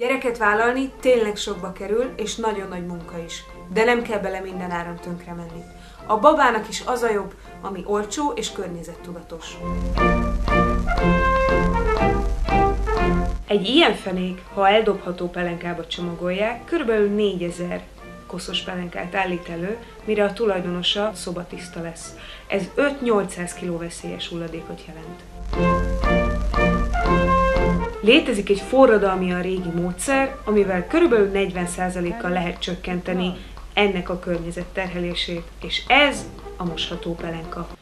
Gyereket vállalni tényleg sokba kerül, és nagyon nagy munka is. De nem kell bele minden áron tönkre menni. A babának is az a jobb, ami olcsó és környezettudatos. Egy ilyen fenék, ha eldobható pelenkába csomagolják, kb. 4000 koszos pelenkát állít elő, mire a tulajdonosa szobatiszta lesz. Ez 5-800 kg veszélyes hulladékot jelent. Létezik egy forradalmi a régi módszer, amivel körülbelül 40%-kal lehet csökkenteni ennek a környezet terhelését, és ez a mosható pelenka.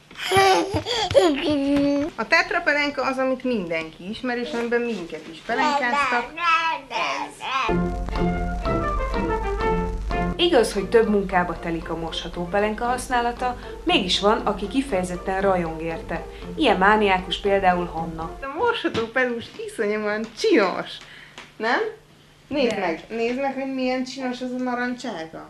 A tetrapelenka az, amit mindenki ismer, és amiben minket is pelenkáztak. Igaz, hogy több munkába telik a mosható pelenka használata, mégis van, aki kifejezetten rajong érte. Ilyen mániákus például Hanna. A mosható pelus iszonyúan csinos, nem? Nézd De. meg, nézd meg, hogy milyen csinos az a narancsága.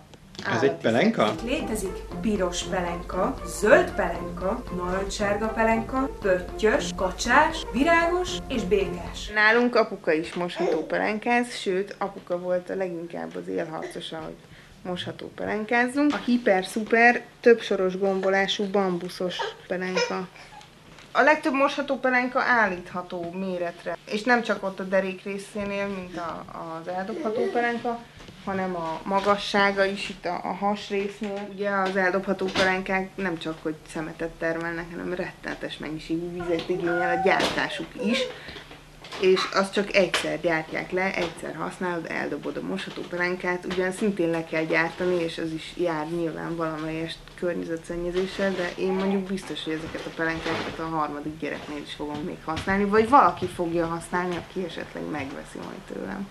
Ez egy pelenka? Létezik piros pelenka, zöld pelenka, narancssárga pelenka, pöttyös, kacsás, virágos és békás. Nálunk apuka is mosható pelenkáz, sőt, apuka volt a leginkább az élharcosa, hogy mosható pelenkázzunk. A hiper-szuper többsoros gombolású bambuszos pelenka. A legtöbb mosható pelenka állítható méretre, és nem csak ott a derék részénél, mint a, az eldobható pelenka, hanem a magassága is itt a, a has résznél. Ugye az eldobható pelenkák nem csak hogy szemetet termelnek, hanem rettenetes mennyiségű vizet igényel a gyártásuk is, és azt csak egyszer gyártják le, egyszer használod, eldobod a mosható pelenkát, ugyan szintén le kell gyártani, és az is jár nyilván valamelyest környezetszennyezéssel, de én mondjuk biztos, hogy ezeket a pelenkákat a harmadik gyereknél is fogom még használni, vagy valaki fogja használni, aki esetleg megveszi majd tőlem.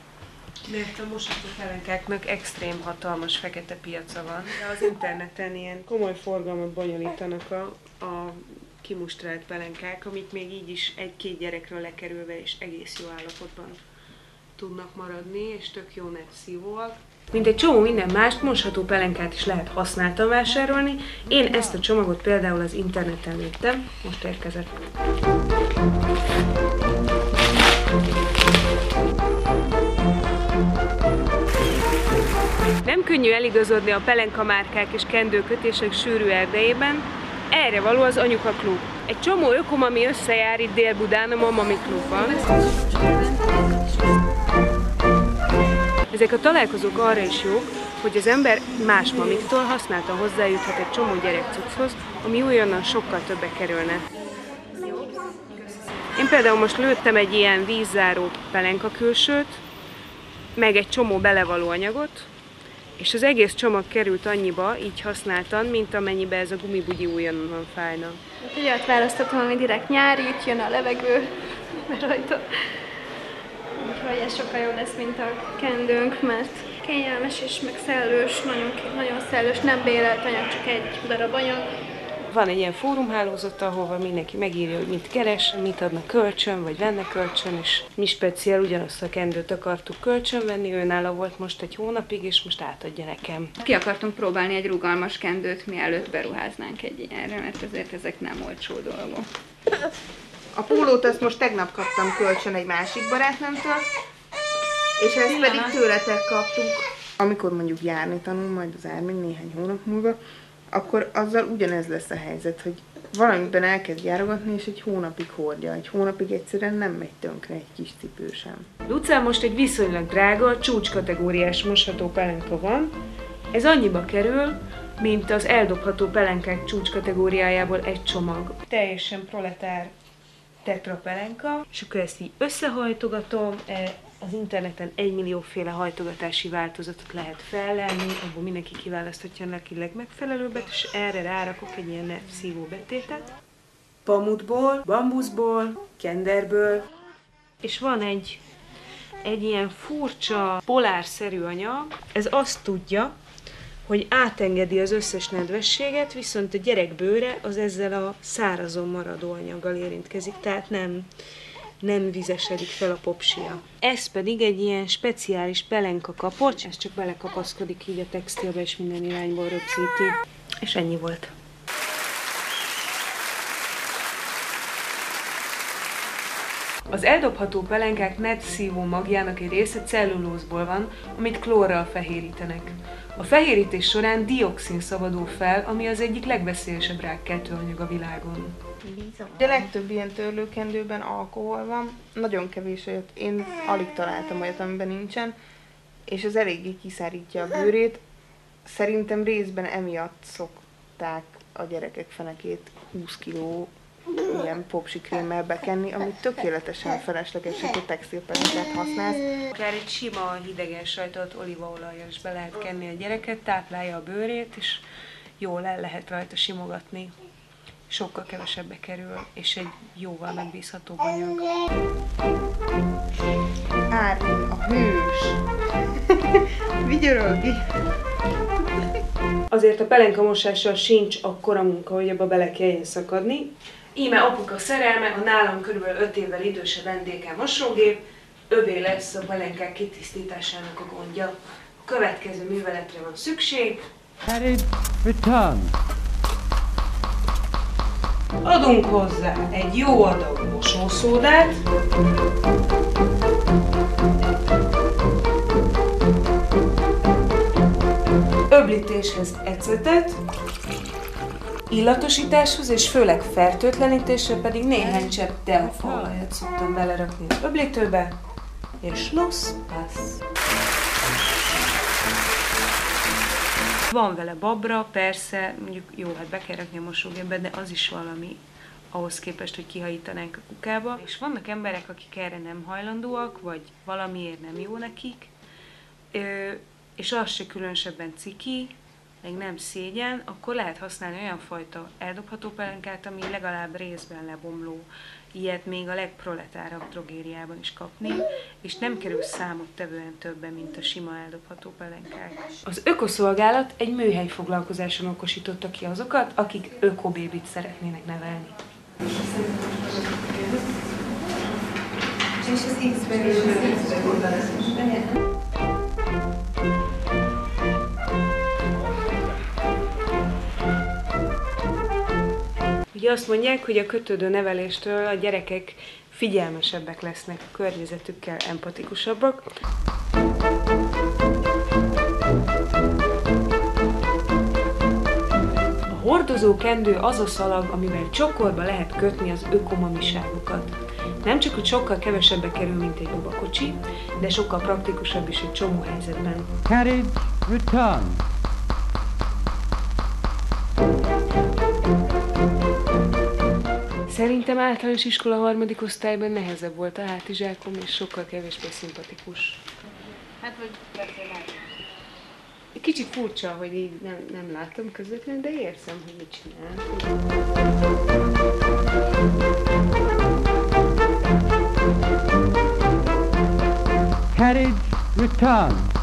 Mert a mosható pelenkáknak extrém hatalmas fekete piaca van. De az interneten ilyen komoly forgalmat bonyolítanak a, a kimustrált pelenkák, amik még így is egy-két gyerekről lekerülve és egész jó állapotban tudnak maradni, és tök jó szívóak. Mint egy csomó minden mást, mosható pelenkát is lehet használtan vásárolni. Én ezt a csomagot például az interneten léptem, most érkezett. Nem könnyű eligazodni a pelenka márkák és kendőkötések sűrű erdejében, erre való az Anyuka Klub. Egy csomó ökomami összejár itt Dél-Budán a Mamami Klubban. Ezek a találkozók arra is jók, hogy az ember más mamiktól használtan hozzájuthat egy csomó gyerekcucchoz, ami újonnan sokkal többe kerülne. Én például most lőttem egy ilyen vízzáró pelenka külsőt, meg egy csomó belevaló anyagot, és az egész csomag került annyiba, így használtan, mint amennyibe ez a gumibugyi újonnan fájna. Egy olyat választottam, ami direkt nyári, itt jön a levegő rajta. Úgyhogy ez sokkal jobb lesz, mint a kendőnk, mert kényelmes és meg szellős, nagyon, nagyon szellős, nem bérelt anyag, csak egy darab anyag. Van egy ilyen fórumhálózat, ahova mindenki megírja, hogy mit keres, mit adna kölcsön, vagy venne kölcsön, és mi speciál ugyanazt a kendőt akartuk kölcsön venni, ő nála volt most egy hónapig, és most átadja nekem. Ki akartunk próbálni egy rugalmas kendőt, mielőtt beruháznánk egy ilyenre, mert azért ezek nem olcsó dolgok. A pólót azt most tegnap kaptam kölcsön egy másik barátnőmtől, és ezt pedig tőletek kaptuk. Amikor mondjuk járni tanul, majd az Ármin néhány hónap múlva, akkor azzal ugyanez lesz a helyzet, hogy valamiben elkezd járogatni, és egy hónapig hordja. Egy hónapig egyszerűen nem megy tönkre egy kis cipő sem. Lucán most egy viszonylag drága, csúcskategóriás mosható pelenka van. Ez annyiba kerül, mint az eldobható pelenkák csúcskategóriájából egy csomag. Teljesen proletár tetra pelenka, és akkor ezt így összehajtogatom, e, az interneten egymillióféle hajtogatási változatot lehet fellelni, abból mindenki kiválaszthatja neki legmegfelelőbbet, és erre rárakok egy ilyen szívó betétet. Pamutból, bambuszból, kenderből, és van egy, egy ilyen furcsa, polárszerű anyag, ez azt tudja, hogy átengedi az összes nedvességet, viszont a gyerek bőre az ezzel a szárazon maradó anyaggal érintkezik, tehát nem, nem vizesedik fel a popsia. Ez pedig egy ilyen speciális pelenka kapocs, ez csak belekapaszkodik így a textilbe, és minden irányból rögzíti. És ennyi volt. Az eldobható pelenkák netszívó magjának egy része cellulózból van, amit klórral fehérítenek. A fehérítés során dioxin szabadul fel, ami az egyik legveszélyesebb rákkeltőanyag a világon. De legtöbb ilyen törlőkendőben alkohol van, nagyon kevés olyat, én alig találtam olyat, amiben nincsen, és az eléggé kiszárítja a bőrét. Szerintem részben emiatt szokták a gyerekek fenekét 20 kiló ilyen popsikrémmel bekenni, amit tökéletesen felesleges, hogy a textilpelenkát használsz. Akár egy sima hidegen sajtot olívaolajjal is be lehet kenni a gyereket, táplálja a bőrét, és jól el lehet rajta simogatni. Sokkal kevesebbe kerül, és egy jóval megbízhatóbb anyag. Árvin, a hős. Vigyorolgi. Azért a pelenkamosással sincs akkora munka, hogy abba bele kelljen szakadni. Íme apuka szerelme, a nálam kb. 5 évvel idősebb vendéke mosógép, övé lesz a pelenkák kitisztításának a gondja. A következő műveletre van szükség. Carriage return. Adunk hozzá egy jó adag mosószódát, öblítéshez ecetet, illatosításhoz és főleg fertőtlenítésre pedig néhány csepp deafaolajat szoktam belerakni az öblítőbe, és los passz. Van vele babra, persze, mondjuk jó, hát be kell rakni a mosógépbe, de az is valami ahhoz képest, hogy kihajítanánk a kukába. És vannak emberek, akik erre nem hajlandóak, vagy valamiért nem jó nekik, és az se különösebben ciki, meg nem szégyen, akkor lehet használni olyan fajta eldobható pelenkát, ami legalább részben lebomló. Ilyet még a legproletárabb drogériában is kapni, és nem kerül számottevően többen, mint a sima eldobható pelenkák. Az ökoszolgálat egy műhely foglalkozáson okosította ki azokat, akik ökobébit szeretnének nevelni. Ugye azt mondják, hogy a kötődő neveléstől a gyerekek figyelmesebbek lesznek, a környezetükkel empatikusabbak. A hordozó kendő az a szalag, amivel csokorba lehet kötni az ökomamiságokat. Nem csak, hogy sokkal kevesebbe kerül, mint egy babakocsi, de sokkal praktikusabb is egy csomó helyzetben. Carriage return. Szerintem általános iskola harmadik osztályban nehezebb volt a hátizsákom, és sokkal kevésbé szimpatikus. Hát, vagy Kicsit furcsa, hogy így nem, nem látom közvetlenül, de érzem, hogy mit csinál. Carriage return.